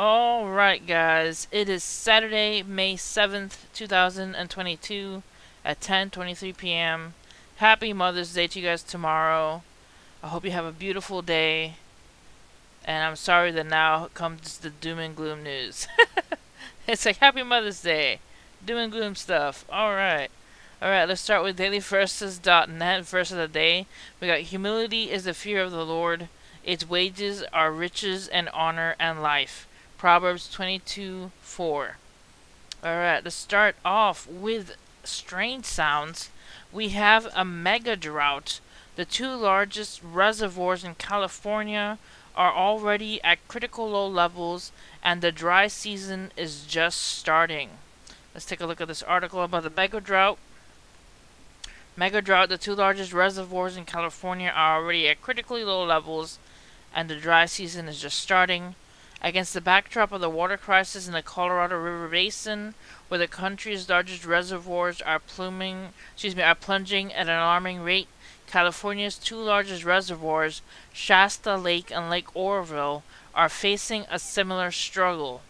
Alright guys, it is Saturday, May 7th, 2022 at 10.23 p.m. Happy Mother's Day to you guys tomorrow. I hope you have a beautiful day. And I'm sorry that now comes the doom and gloom news. it's like Happy Mother's Day. Doom and gloom stuff. Alright. Alright, let's start with dailyverses.net verse of the day. We got humility is the fear of the Lord. Its wages are riches and honor and life. Proverbs 22 4. Alright, to start off with strange sounds, we have a mega drought. The two largest reservoirs in California are already at critical low levels, and the dry season is just starting. Let's take a look at this article about the mega drought. Mega drought, the two largest reservoirs in California are already at critically low levels, and the dry season is just starting. Against the backdrop of the water crisis in the Colorado River Basin, where the country's largest reservoirs are pluming, excuse me, are plunging at an alarming rate, California's two largest reservoirs, Shasta Lake and Lake Oroville, are facing a similar struggle.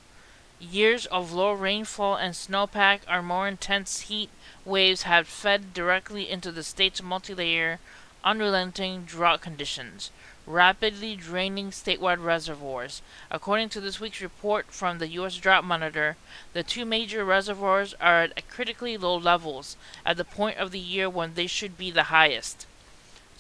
Years of low rainfall and snowpack are more intense heat waves have fed directly into the state's multi-layer, unrelenting drought conditions rapidly draining statewide reservoirs. According to this week's report from the U.S. Drought Monitor, the two major reservoirs are at critically low levels at the point of the year when they should be the highest.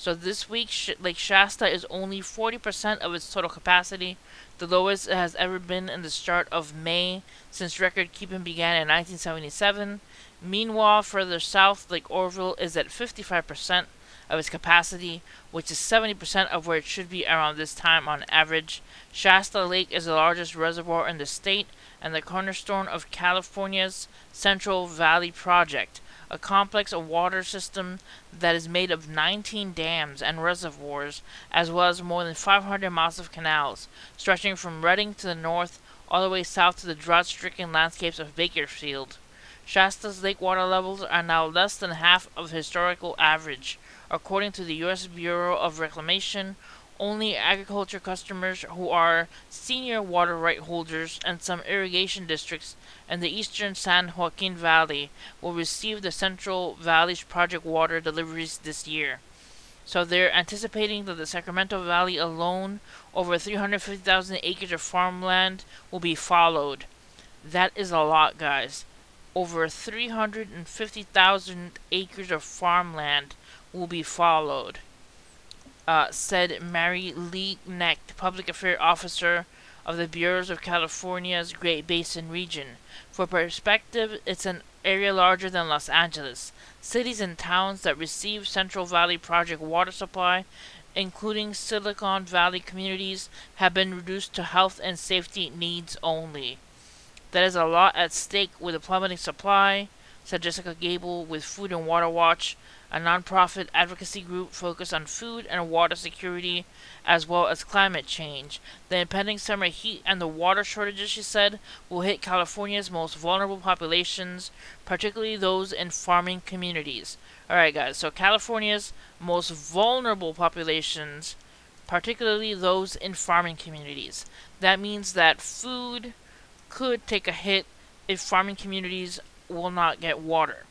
So this week, Lake Shasta is only 40% of its total capacity, the lowest it has ever been in the start of May since record keeping began in 1977. Meanwhile, further south, Lake Oroville is at 55%, of its capacity, which is 70% of where it should be around this time on average. Shasta Lake is the largest reservoir in the state and the cornerstone of California's Central Valley Project, a complex of water system that is made of 19 dams and reservoirs, as well as more than 500 miles of canals, stretching from Redding to the north all the way south to the drought-stricken landscapes of Bakersfield. Shasta's lake water levels are now less than half of historical average, According to the U.S. Bureau of Reclamation, only agriculture customers who are senior water right holders and some irrigation districts in the eastern San Joaquin Valley will receive the Central Valley's project water deliveries this year. So they're anticipating that the Sacramento Valley alone, over 350,000 acres of farmland, will be followed. That is a lot, guys. Over 350,000 acres of farmland will be followed, uh, said Mary Lee Knecht, Public Affairs Officer of the Bureaus of California's Great Basin region. For perspective, it's an area larger than Los Angeles. Cities and towns that receive Central Valley Project water supply, including Silicon Valley communities, have been reduced to health and safety needs only. That is a lot at stake with a plummeting supply, said Jessica Gable with Food and Water Watch, a nonprofit advocacy group focused on food and water security as well as climate change. The impending summer heat and the water shortages, she said, will hit California's most vulnerable populations, particularly those in farming communities. Alright, guys, so California's most vulnerable populations, particularly those in farming communities. That means that food could take a hit if farming communities will not get water.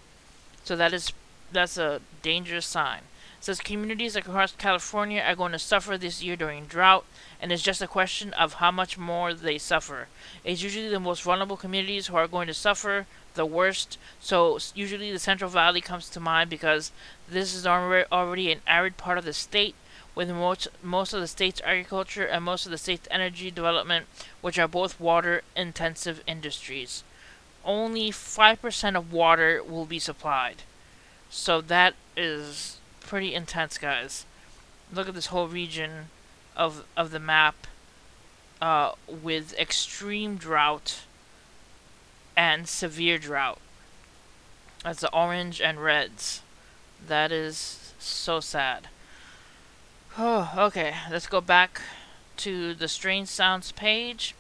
So that is that's a dangerous sign. It says communities across California are going to suffer this year during drought, and it's just a question of how much more they suffer. It's usually the most vulnerable communities who are going to suffer the worst. So usually the Central Valley comes to mind because this is already an arid part of the state with most most of the state's agriculture and most of the state's energy development, which are both water intensive industries. Only 5% of water will be supplied. So that is pretty intense, guys. Look at this whole region of of the map uh, with extreme drought and severe drought. That's the orange and reds. That is so sad. Oh, okay, let's go back to the Strange Sounds page.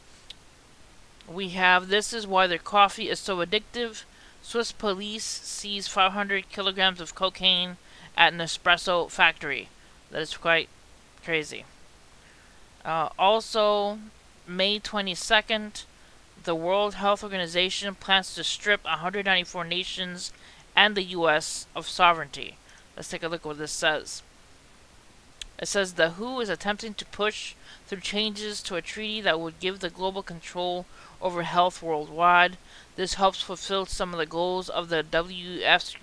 We have This is Why Their Coffee is So Addictive Swiss police seize 500 kilograms of cocaine at an espresso factory. That is quite crazy. Uh, also, May 22nd, the World Health Organization plans to strip 194 nations and the U.S. of sovereignty. Let's take a look at what this says. It says the WHO is attempting to push through changes to a treaty that would give the global control over health worldwide. This helps fulfill some of the goals of the WEF's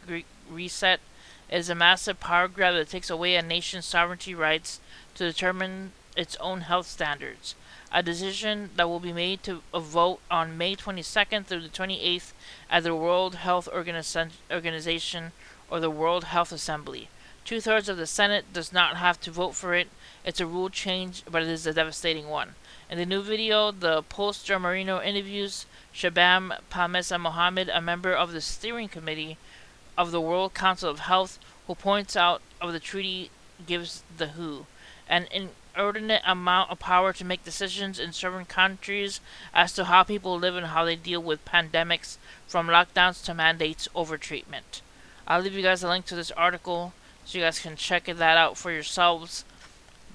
reset. It is a massive power grab that takes away a nation's sovereignty rights to determine its own health standards. A decision that will be made to a vote on May 22nd through the 28th at the World Health Organization or the World Health Assembly. Two thirds of the Senate does not have to vote for it. It's a rule change, but it is a devastating one. In the new video, the Post Marino interviews Shabnam Palesa Mohammed, a member of the steering committee of the World Council of Health, who points out of the treaty gives the WHO an inordinate amount of power to make decisions in certain countries as to how people live and how they deal with pandemics, from lockdowns to mandates over treatment. I'll leave you guys a link to this article so you guys can check that out for yourselves.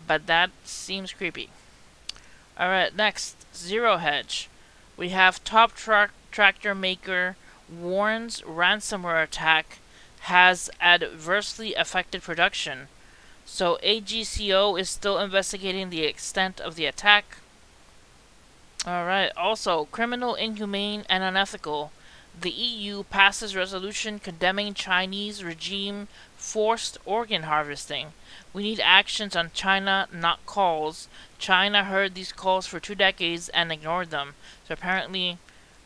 But that seems creepy. Alright, next, Zero Hedge. We have top tractor maker warns ransomware attack has adversely affected production. So AGCO is still investigating the extent of the attack. Alright, also, criminal, inhumane, and unethical. The EU passes resolution condemning Chinese regime forced organ harvesting. We need actions on China, not calls. China heard these calls for two decades and ignored them. So apparently,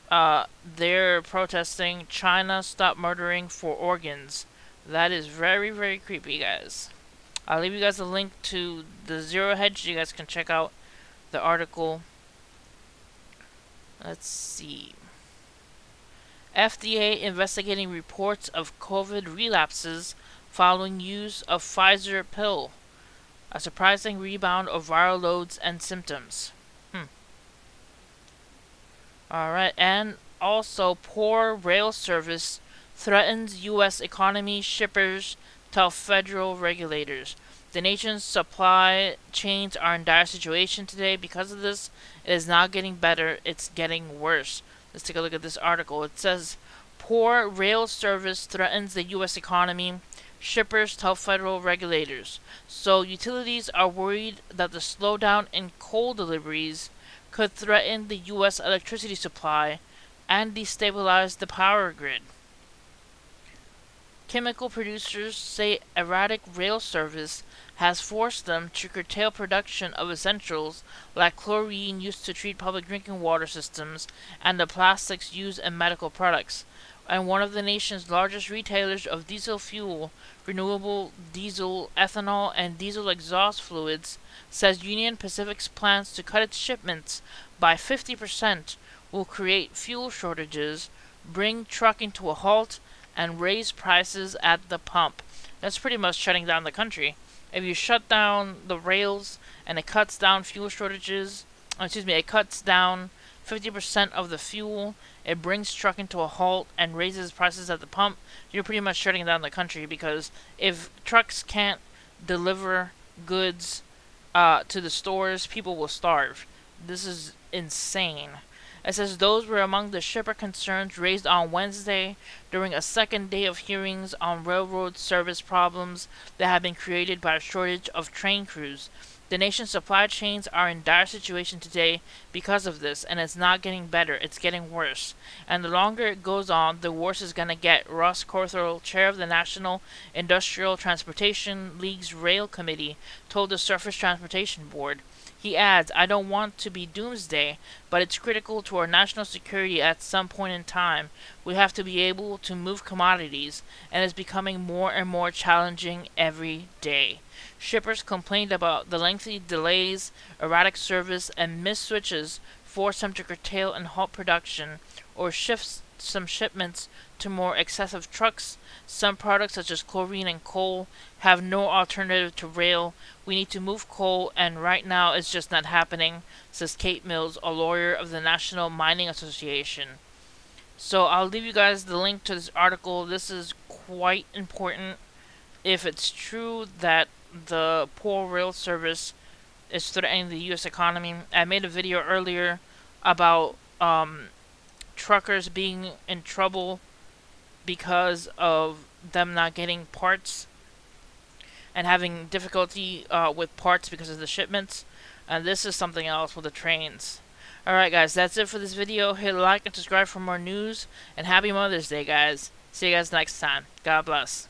uh, they're protesting China stop murdering for organs. That is very, very creepy, guys. I'll leave you guys a link to the Zero Hedge. You guys can check out the article. Let's see. FDA investigating reports of COVID relapses following use of Pfizer pill. A surprising rebound of viral loads and symptoms. Hmm. Alright, and also poor rail service threatens U.S. economy, shippers tell federal regulators. The nation's supply chains are in dire situation today because of this. It is not getting better, it's getting worse. Let's take a look at this article. It says, Poor rail service threatens the U.S. economy shippers tell federal regulators. So utilities are worried that the slowdown in coal deliveries could threaten the U.S. electricity supply and destabilize the power grid. Chemical producers say erratic rail service has forced them to curtail production of essentials like chlorine used to treat public drinking water systems and the plastics used in medical products and one of the nation's largest retailers of diesel fuel, renewable diesel, ethanol, and diesel exhaust fluids, says Union Pacific's plans to cut its shipments by 50% will create fuel shortages, bring trucking to a halt, and raise prices at the pump. That's pretty much shutting down the country. If you shut down the rails and it cuts down fuel shortages, excuse me, it cuts down 50% of the fuel it brings trucking to a halt and raises prices at the pump, you're pretty much shutting down the country because if trucks can't deliver goods uh, to the stores, people will starve. This is insane. It says those were among the shipper concerns raised on Wednesday during a second day of hearings on railroad service problems that have been created by a shortage of train crews. The nation's supply chains are in dire situation today because of this, and it's not getting better, it's getting worse. And the longer it goes on, the worse it's going to get. Ross Cothrell, chair of the National Industrial Transportation League's Rail Committee, told the Surface Transportation Board. He adds, I don't want to be doomsday, but it's critical to our national security at some point in time. We have to be able to move commodities, and it's becoming more and more challenging every day. Shippers complained about the lengthy delays, erratic service, and missed switches forced them to curtail and halt production or shift some shipments to more excessive trucks. Some products, such as chlorine and coal, have no alternative to rail. We need to move coal, and right now it's just not happening, says Kate Mills, a lawyer of the National Mining Association. So I'll leave you guys the link to this article. This is quite important. If it's true that the poor rail service is threatening the U.S. economy. I made a video earlier about um, truckers being in trouble because of them not getting parts and having difficulty uh, with parts because of the shipments. And this is something else with the trains. Alright guys, that's it for this video. Hit like and subscribe for more news. And happy Mother's Day guys. See you guys next time. God bless.